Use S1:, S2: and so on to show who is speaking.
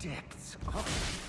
S1: depths of